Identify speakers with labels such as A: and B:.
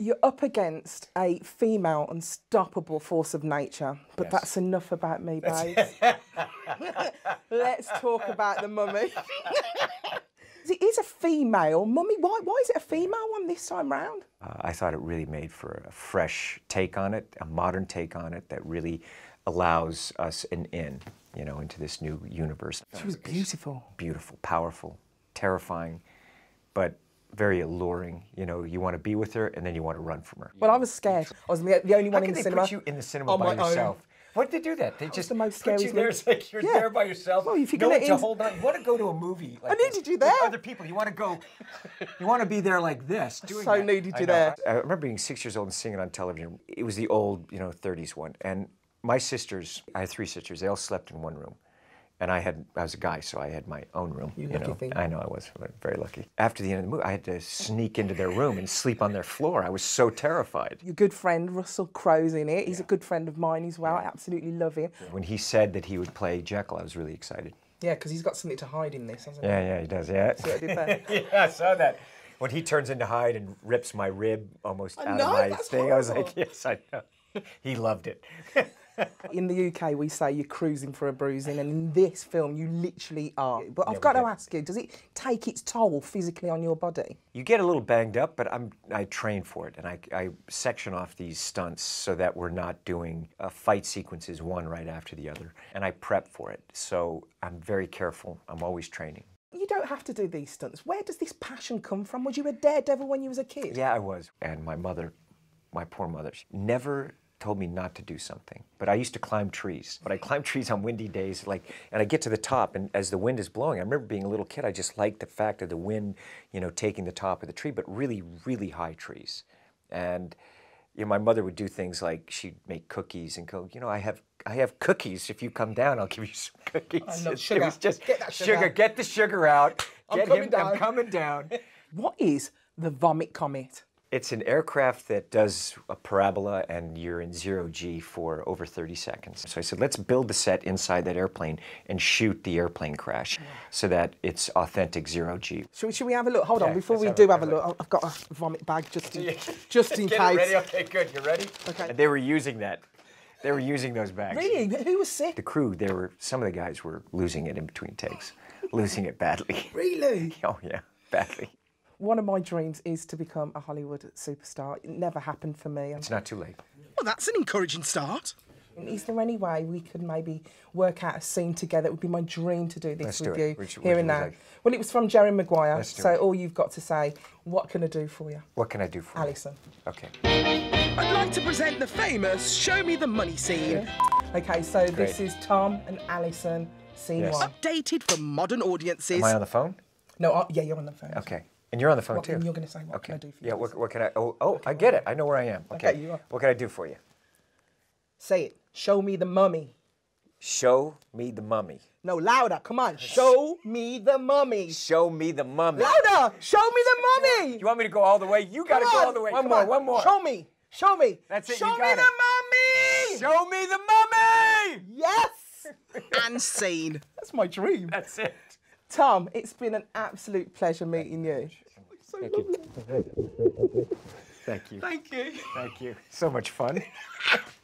A: You're up against a female unstoppable force of nature, but
B: Yes.
A: that's enough about me, babes. Let's talk about the mummy. it is a female mummy. Why, why is it a female one this time round?
B: Uh, I thought it really made for a fresh take on it, a modern take on it that really allows us an in, you know, into this new universe.
A: She was beautiful.
B: Beautiful, powerful, terrifying, but very alluring. You know, you want to be with her and then you want to run from her.
A: Well, I was scared. I was the only one
B: can
A: in the cinema.
B: How could they put you in the cinema by
A: my own.
B: yourself? Why did they do that? They just
A: the most
B: put you there. It's like you're
A: Yeah.
B: there by yourself.
A: Well, if you're
B: no
A: gonna
B: to hold on. You want to go to a movie. Like
A: needed
B: this
A: you
B: with
A: there.
B: Other people. You want to go. You want to be there like this. Doing
A: so
B: that.
A: needed
B: I
A: you
B: know.
A: there.
B: I remember being six years old and seeing it on television. It was the old, you know, 30s one. And my sisters, I had three sisters. They all slept in one room. And I had, I was a guy, so I had my own room.
A: You
B: You, know,
A: thing.
B: I know I was very lucky. After the end of the movie, I had to sneak into their room and sleep on their floor. I was so terrified.
A: Your good friend Russell Crowe's in it. He's a good friend of mine as well. I absolutely love him.
B: When he said that he would play Jekyll, I was really excited.
A: Yeah, because he's got something to hide in this, hasn't he?
B: Yeah, yeah, he does. Yeah.
A: See what I did there?
B: yeah, I saw that. When he turns into Hyde and rips my rib almost
A: I
B: out
A: know,
B: of my thing, I was like, yes, I know. He loved it.
A: In the UK, we say you're cruising for a bruising, and in this film, you literally are. But I've got to ask you: Does it take its toll physically on your body?
B: You get a little banged up, but I'm I train for it, and I, I section off these stunts so that we're not doing uh, fight sequences one right after the other, and I prep for it. So I'm very careful. I'm always training.
A: You don't have to do these stunts. Where does this passion come from? Was you a daredevil when you was a kid?
B: Yeah, I was. And my mother, my poor mother, never told me not to do something. But I used to climb trees. But I climb trees on windy days, like, and I get to the top, and as the wind is blowing, I remember being a little kid. I just liked the fact of the wind, you know, taking the top of the tree, but really, really high trees. And you know, my mother would do things like she'd make cookies and go, you know, I have. I have cookies. If you come down, I'll give you some cookies.
A: I love
B: It
A: sugar.
B: was just
A: Get that sugar.
B: Get the sugar out.
A: I'm coming
B: him.
A: down.
B: I'm coming down.
A: What is the vomit comet?
B: It's an aircraft that does a parabola and you're in zero G for over 30 seconds. So I said, let's build the set inside that airplane and shoot the airplane crash so that it's authentic zero G.
A: Should we, should we have a look? Hold on, before we
B: have
A: do have a
B: a
A: look, I've got a vomit bag just in, just in
B: Get
A: case.
B: ready? Okay, good. You ready?
A: Okay.
B: And they were using that. They were using those bags.
A: Really? Who was sick?
B: The crew, they were, some of the guys were losing it in between takes, losing it badly.
A: Really?
B: Oh, yeah, badly.
A: One of my dreams is to become a Hollywood superstar. It never happened for me.
B: It's not too late.
C: Well, that's an encouraging start.
A: Is there any way we could maybe work out a scene together? It would be my dream to do this
B: Let's
A: with
B: it.
A: you
B: Which-
A: here
B: which
A: and now.
B: like-
A: Well, it was from Jerry Maguire,
B: Let's do
A: so
B: it.
A: all you've got to say, what can I do for you?
B: What can I do for you?
A: Alison.
B: Okay.
C: I'd like to present the famous Show Me the Money scene,
A: Okay, so this is Tom and Alison, scene
B: Yes.
A: one.
C: updated for modern audiences.
B: Am I on the phone?
A: No, uh, yeah, you're on the phone.
B: Okay. And you're on the phone
A: What-
B: too.
A: and you're gonna say, what
B: okay.
A: can I do for you?
B: Yeah. What, what can I? Oh, oh, I get it. I know where I am. Okay.
A: Okay, you are.
B: What can I do for you?
A: Say it. Show me the mummy.
B: Show me the mummy.
A: No, louder. Come on. Show me the mummy.
B: Show me the mummy.
A: Louder. Show me the mummy.
B: You want me to go all the way? You got to go all the way.
A: One
B: Come
A: more.
B: on, one more.
A: Show me. Show me.
B: That's it,
A: Show
B: you
A: me
B: got
A: the mummy.
B: Show me the mummy.
A: Yes.
C: and scene.
A: That's my dream.
B: That's it.
A: Tom, it's been an absolute pleasure meeting you.
B: Thank you. Thank you.
C: Thank you.
B: Thank you. So much fun.